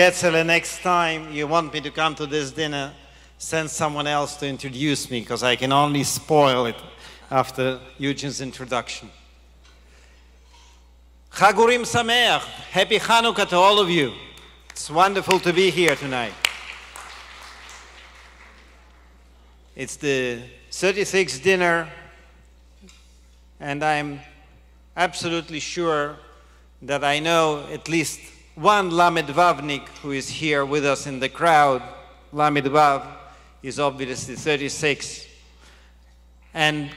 Ketzele, next time you want me to come to this dinner, send someone else to introduce me because I can only spoil it after Eugene's introduction. Chagurim Sameach, happy Hanukkah to all of you. It's wonderful to be here tonight. It's the 36th dinner, and I'm absolutely sure that I know at least one Lamed Vavnik who is here with us in the crowd. Lamed Vav is obviously 36. And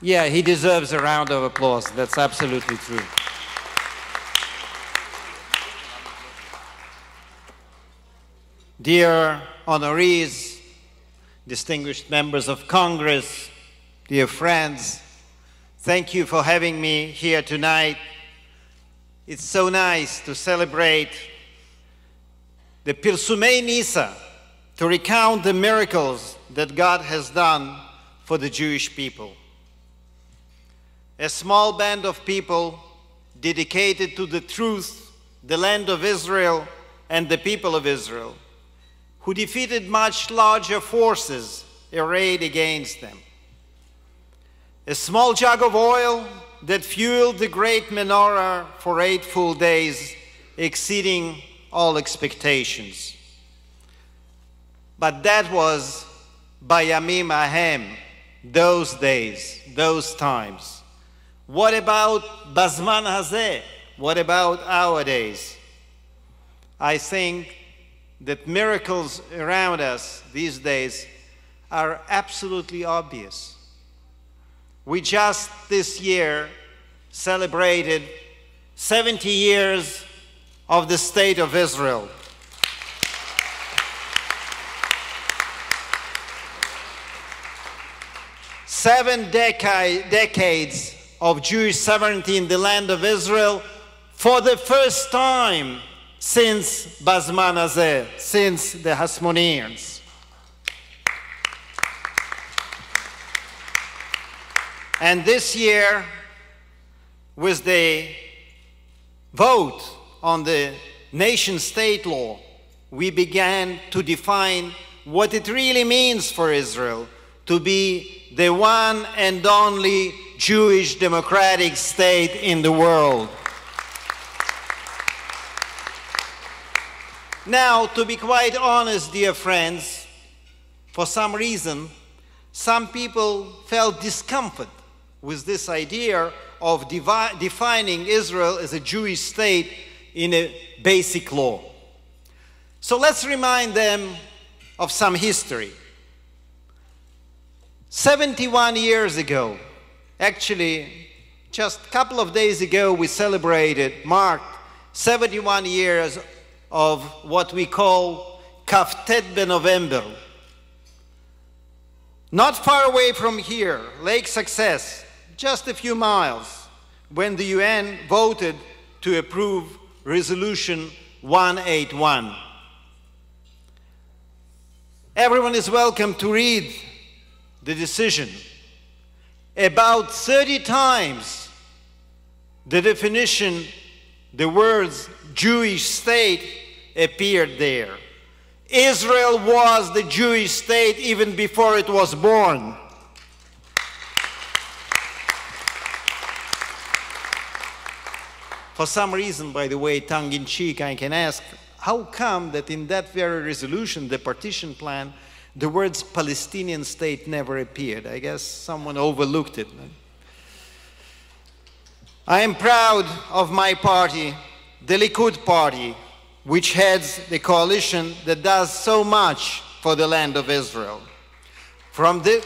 yeah, he deserves a round of applause. That's absolutely true. Dear honorees, distinguished members of Congress, dear friends, thank you for having me here tonight. It's so nice to celebrate the Pirsumei Nisa, to recount the miracles that God has done for the Jewish people. A small band of people dedicated to the truth, the land of Israel, and the people of Israel who defeated much larger forces arrayed against them. A small jug of oil that fueled the great menorah for eight full days, exceeding all expectations. But that was Bayamim Hahem, those days, those times. What about Bazman Hazeh? What about our days? I think that miracles around us these days are absolutely obvious. We just this year celebrated 70 years of the State of Israel. Seven deca decades of Jewish sovereignty in the land of Israel for the first time since Bazman Hazeh, since the Hasmoneans. And this year, with the vote on the nation state law, we began to define what it really means for Israel to be the one and only Jewish democratic state in the world. Now, to be quite honest, dear friends, for some reason, some people felt discomfort with this idea of defining Israel as a Jewish state in a basic law. So let's remind them of some history. 71 years ago, actually, just a couple of days ago, we celebrated, marked 71 years of what we call Kaftet November. Not far away from here, Lake Success, just a few miles, when the UN voted to approve Resolution 181. Everyone is welcome to read the decision. About 30 times the definition, the words Jewish state appeared there. Israel was the Jewish state even before it was born. For some reason, by the way, tongue in cheek, I can ask how come that in that very resolution, the partition plan, the words Palestinian state never appeared? I guess someone overlooked it. I am proud of my party, the Likud party, which heads the coalition that does so much for the land of Israel. From, the,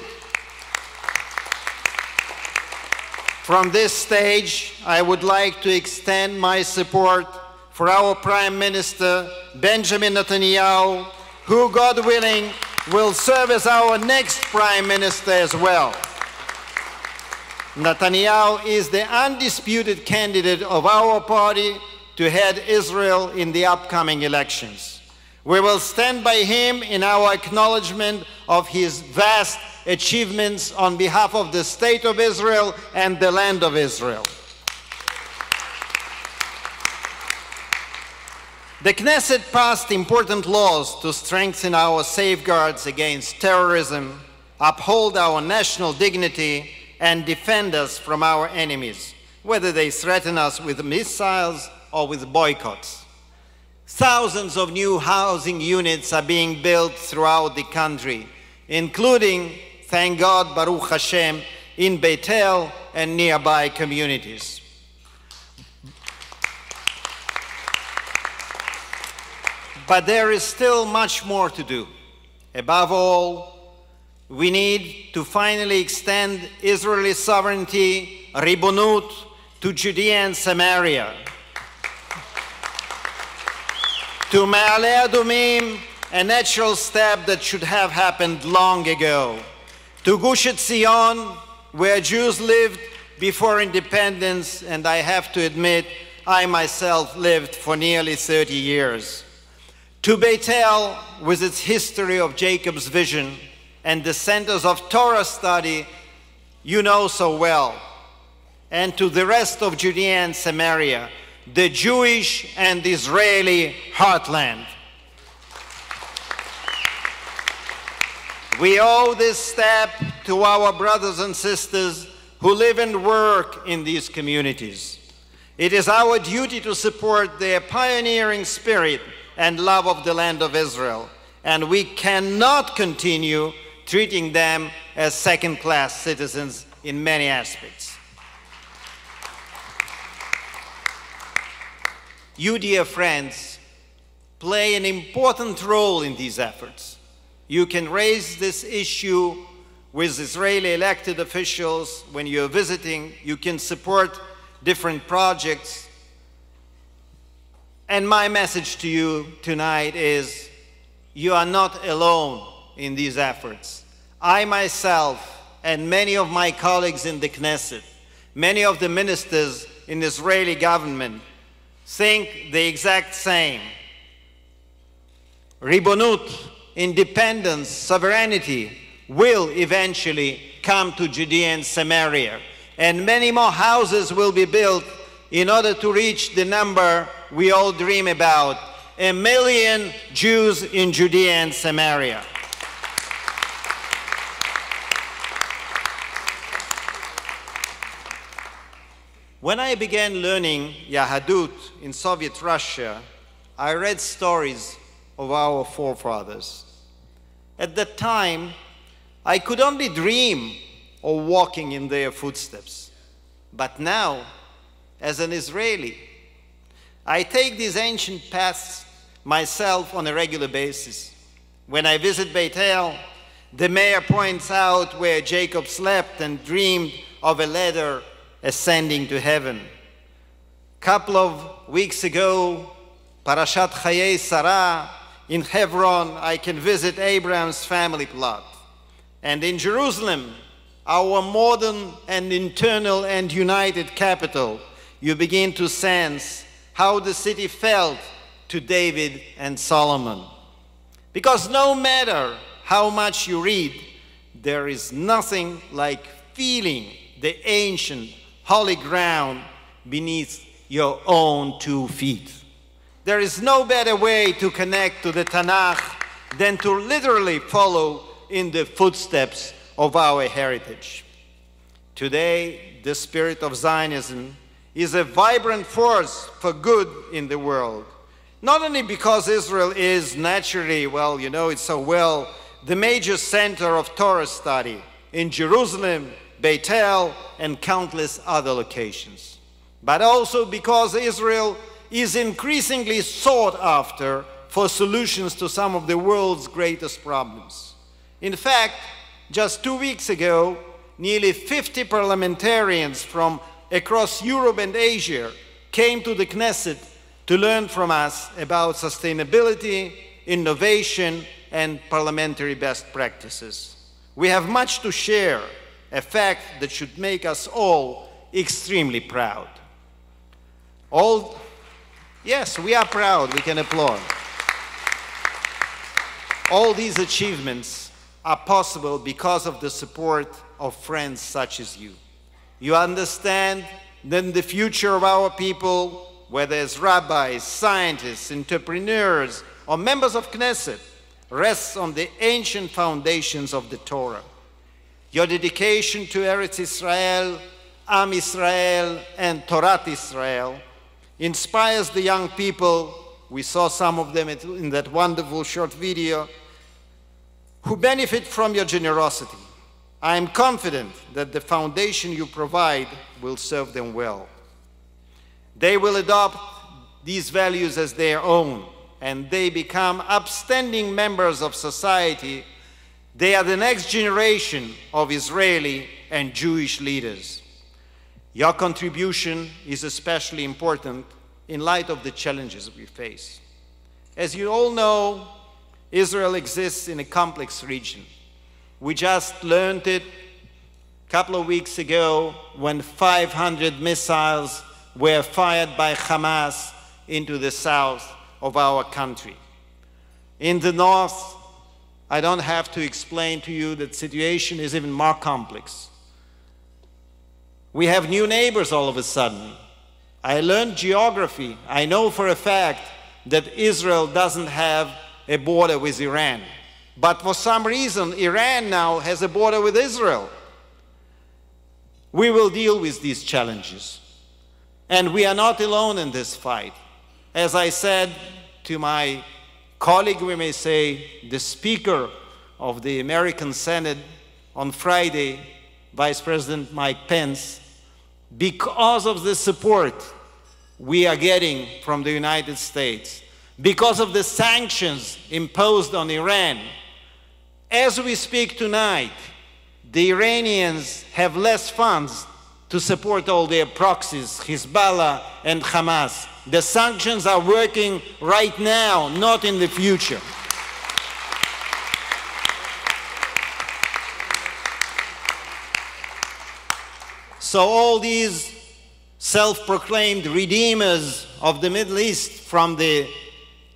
from this stage, I would like to extend my support for our Prime Minister, Benjamin Netanyahu, who, God willing, will serve as our next Prime Minister as well. Netanyahu is the undisputed candidate of our party to head Israel in the upcoming elections. We will stand by him in our acknowledgement of his vast achievements on behalf of the State of Israel and the land of Israel. The Knesset passed important laws to strengthen our safeguards against terrorism, uphold our national dignity, and defend us from our enemies, whether they threaten us with missiles or with boycotts. Thousands of new housing units are being built throughout the country, including, thank God, Baruch Hashem, in Beit El and nearby communities. But there is still much more to do. Above all, we need to finally extend Israeli sovereignty, ribonut, to Judea and Samaria. to Ma'ale Adumim, a natural step that should have happened long ago. To Gush Etzion, where Jews lived before independence, and I have to admit, I myself lived for nearly 30 years. To Beit El, with its history of Jacob's vision and the centers of Torah study you know so well. And to the rest of Judea and Samaria, the Jewish and Israeli heartland. We owe this step to our brothers and sisters who live and work in these communities. It is our duty to support their pioneering spirit and love of the land of Israel, and we cannot continue treating them as second class citizens in many aspects. You, dear friends, play an important role in these efforts. You can raise this issue with Israeli elected officials when you're visiting. You can support different projects. And my message to you tonight is you are not alone in these efforts. I myself and many of my colleagues in the Knesset, many of the ministers in the Israeli government, think the exact same. Ribonut, independence, sovereignty will eventually come to Judea and Samaria, and many more houses will be built in order to reach the number we all dream about a million Jews in Judea and Samaria. When I began learning Yahadut in Soviet Russia, I read stories of our forefathers. At that time, I could only dream of walking in their footsteps. But now, as an Israeli, I take these ancient paths myself on a regular basis. When I visit Beit El, the mayor points out where Jacob slept and dreamed of a ladder ascending to heaven. A Couple of weeks ago, Parashat Chayei Sarah, in Hebron, I can visit Abraham's family plot. And in Jerusalem, our modern and internal and united capital, you begin to sense how the city felt to David and Solomon. Because no matter how much you read, there is nothing like feeling the ancient holy ground beneath your own two feet. There is no better way to connect to the Tanakh than to literally follow in the footsteps of our heritage. Today, the spirit of Zionism is a vibrant force for good in the world. Not only because Israel is naturally, well, you know it so well, the major center of Torah study in Jerusalem, Beit El, and countless other locations. But also because Israel is increasingly sought after for solutions to some of the world's greatest problems. In fact, just two weeks ago, nearly 50 parliamentarians from across Europe and Asia came to the Knesset to learn from us about sustainability, innovation, and parliamentary best practices. We have much to share a fact that should make us all extremely proud. All, yes, we are proud, we can applaud. All these achievements are possible because of the support of friends such as you. You understand that the future of our people whether as rabbis, scientists, entrepreneurs, or members of Knesset, rests on the ancient foundations of the Torah. Your dedication to Eretz Israel, Am Israel, and Torah Israel inspires the young people, we saw some of them in that wonderful short video, who benefit from your generosity. I am confident that the foundation you provide will serve them well. They will adopt these values as their own and they become upstanding members of society, they are the next generation of Israeli and Jewish leaders. Your contribution is especially important in light of the challenges we face. As you all know, Israel exists in a complex region. We just learned it a couple of weeks ago when 500 missiles were fired by Hamas into the south of our country. In the north, I don't have to explain to you that the situation is even more complex. We have new neighbors all of a sudden. I learned geography. I know for a fact that Israel doesn't have a border with Iran. But for some reason, Iran now has a border with Israel. We will deal with these challenges. And we are not alone in this fight. As I said to my colleague, we may say, the Speaker of the American Senate on Friday, Vice President Mike Pence, because of the support we are getting from the United States, because of the sanctions imposed on Iran, as we speak tonight, the Iranians have less funds to support all their proxies, Hezbollah and Hamas. The sanctions are working right now, not in the future. So all these self-proclaimed redeemers of the Middle East from the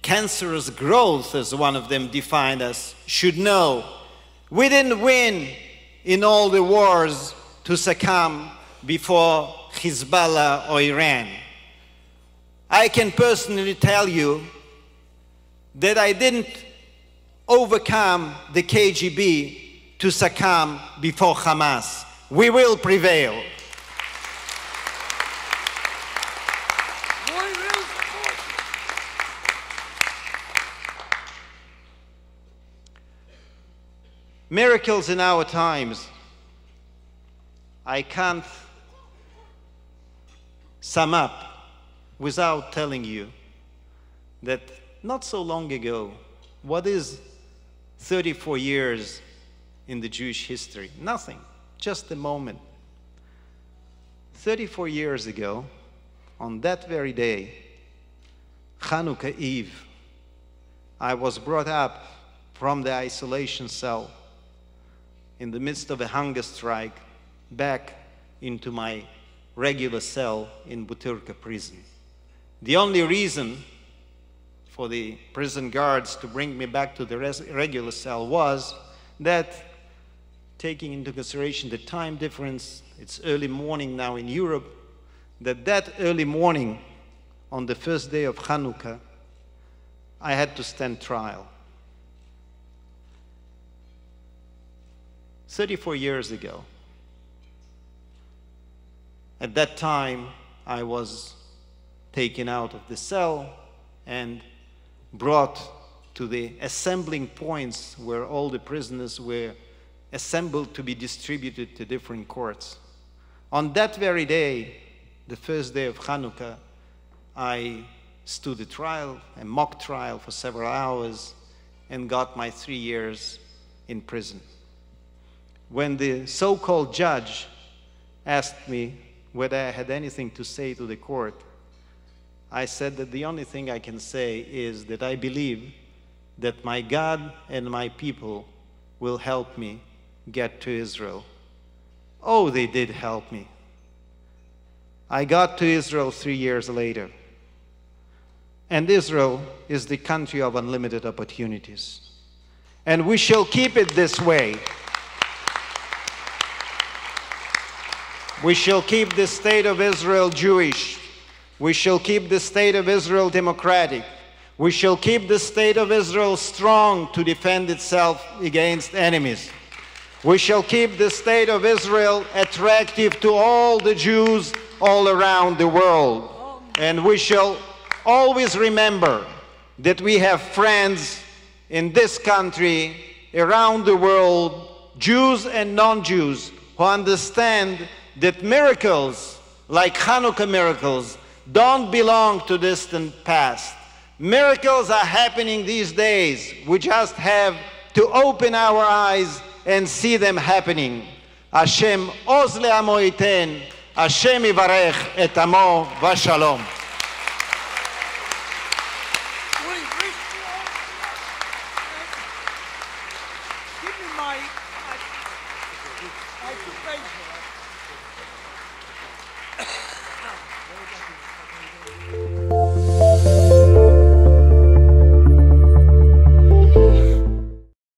cancerous growth, as one of them defined us, should know we didn't win in all the wars to succumb before Hezbollah or Iran. I can personally tell you that I didn't overcome the KGB to succumb before Hamas. We will prevail. Miracles in our times. I can't sum up without telling you that not so long ago, what is 34 years in the Jewish history? Nothing, just a moment. 34 years ago, on that very day, Hanukkah Eve, I was brought up from the isolation cell in the midst of a hunger strike back into my regular cell in Butyrka prison. The only reason for the prison guards to bring me back to the regular cell was that taking into consideration the time difference, it's early morning now in Europe, that that early morning on the first day of Hanukkah, I had to stand trial. 34 years ago, at that time, I was taken out of the cell and brought to the assembling points where all the prisoners were assembled to be distributed to different courts. On that very day, the first day of Hanukkah, I stood a trial, a mock trial for several hours, and got my three years in prison. When the so called judge asked me whether I had anything to say to the court, I said that the only thing I can say is that I believe that my God and my people will help me get to Israel. Oh, they did help me. I got to Israel three years later. And Israel is the country of unlimited opportunities. And we shall keep it this way. We shall keep the state of Israel Jewish. We shall keep the state of Israel democratic. We shall keep the state of Israel strong to defend itself against enemies. We shall keep the state of Israel attractive to all the Jews all around the world. And we shall always remember that we have friends in this country, around the world, Jews and non Jews, who understand that miracles, like Hanukkah miracles, don't belong to distant past. Miracles are happening these days. We just have to open our eyes and see them happening. Hashem osle le'amo iten, Hashem ivarech et amo v'shalom.